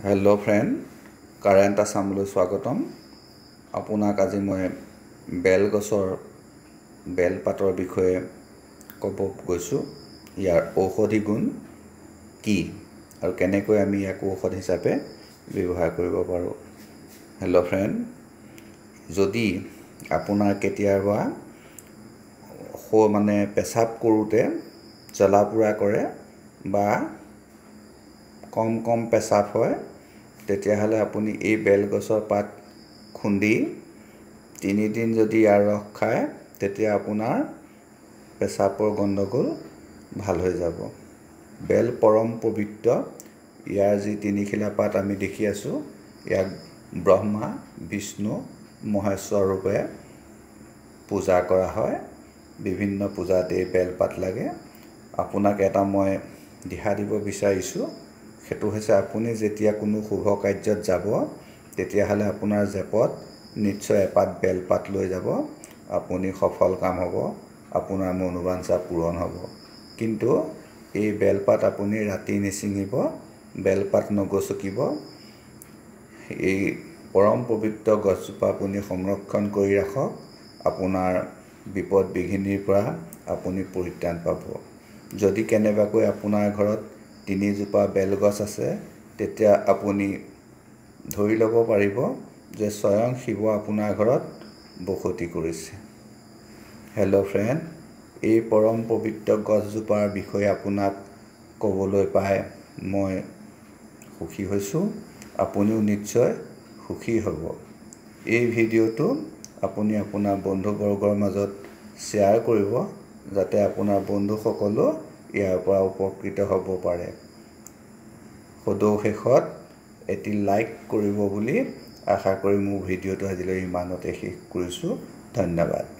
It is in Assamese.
হেল্ল' ফ্ৰেণ্ড কাৰেণ্ট আছামলৈ স্বাগতম। আপোনাক আজি মই বেলগছৰ বেলপাতৰ বিষয়ে ক'ব গৈছোঁ। ইয়াৰ ঔষধি গুণ কি আৰু কেনেকৈ আমি ইয়াক ঔষধ হিচাপে ব্যৱহাৰ কৰিব পাৰোঁ? হেল্ল' ফ্ৰেণ্ড যদি আপোনাৰ কেতিয়াবা মানে পেচাব কৰোঁতে জ্বলা পোৰা কৰে বা কম কম পেচাব হয় তেতিয়াহ'লে আপুনি এই বেলগছৰ পাত খুন্দি তিনিদিন যদি ইয়াৰ ৰস খায় তেতিয়া আপোনাৰ পেচাবৰ গণ্ডগোল ভাল হৈ যাব। বেল পৰম পবিত্ৰ ইয়াৰ যি তিনিখিলা পাত আমি দেখি আছোঁ ইয়াক ব্ৰহ্মা বিষ্ণু মহেশ্বৰ ৰূপে পূজা কৰা হয়। বিভিন্ন পূজাত এই বেলপাত লাগে। আপোনাক এটা মই দিহা দিব বিচাৰিছোঁ। সেইটো হৈছে আপুনি যেতিয়া কোনো শুভ কাৰ্যত যাব তেতিয়াহ'লে আপোনাৰ জেপত নিশ্চয় এপাত বেলপাত লৈ যাব। আপুনি সফল কাম হ'ব আপোনাৰ মনোবাঞ্ছা পূৰণ হ'ব। কিন্তু এই বেলপাত আপুনি ৰাতি নিছিঙিব বেলপাত নগচকিব। এই পৰম পবিত্ৰ গছজোপা আপুনি সংৰক্ষণ কৰি ৰাখক। আপোনাৰ বিপদ বিঘিনিৰ পৰা আপুনি পৰিত্ৰাণ পাব। যদি কেনেবাকৈ আপোনাৰ ঘৰত তিনিজোপা বেলগছ আছে তেতিয়া আপুনি ধৰি ল'ব পাৰিব যে স্বয়ং শিৱ আপোনাৰ ঘৰত বসতি কৰিছে। হেল্ল' ফ্ৰেণ্ড এই পৰম পবিত্ৰ গছজোপাৰ বিষয়ে আপোনাক ক'বলৈ পাই মই সুখী হৈছোঁ। আপুনিও নিশ্চয় সুখী হ'ব। এই ভিডিঅ'টো আপুনি আপোনাৰ বন্ধুবৰ্গৰ মাজত শ্বেয়াৰ কৰিব যাতে আপোনাৰ বন্ধুসকলো ইয়াৰ পৰা উপকৃত হ'ব পাৰে। সদৌ শেষত এটি লাইক কৰিব বুলি আশা কৰি মোৰ ভিডিঅ'টো আজিলৈ ইমানতে শেষ কৰিছোঁ। ধন্যবাদ।